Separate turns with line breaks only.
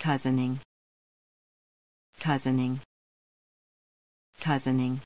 cousining. Cousining. Cousining.